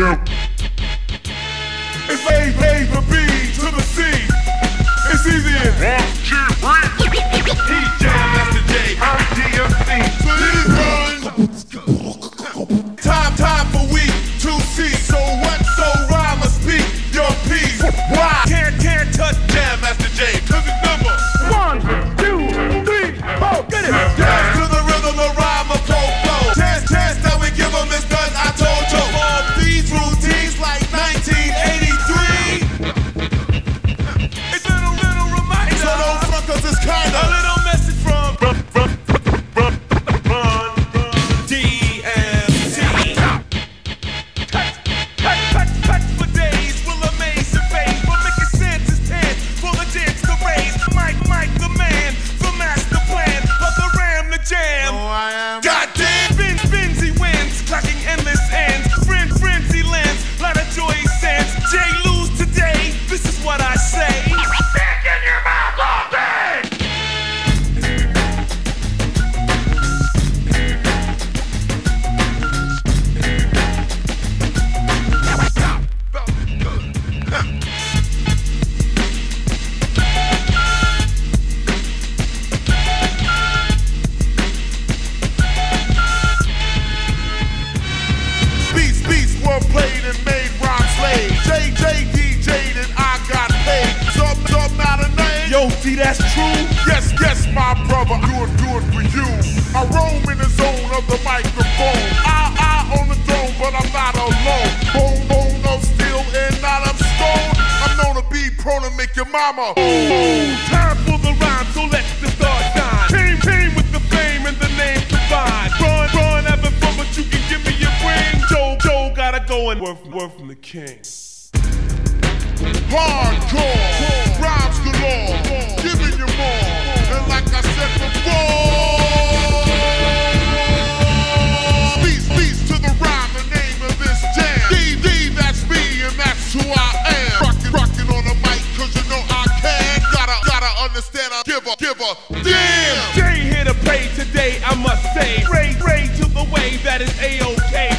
now. It's A, A to B to the C. say. loyalty, that's true. Yes, yes, my brother, I do it, do it for you. I roam in the zone of the microphone. I, I on the throne, but I'm not alone. Bone, bone of steel and not of stone. I'm known to be prone to make your mama. Ooh, time for the rhyme, so let the start shine. Came, came with the fame and the name divine. Run, run, having fun, but you can give me your brain. Joe, Joe, gotta go and work, work from the king. Hardcore. damn. Jay here to play today, I must say. Ray, ray to the way that is A-OK.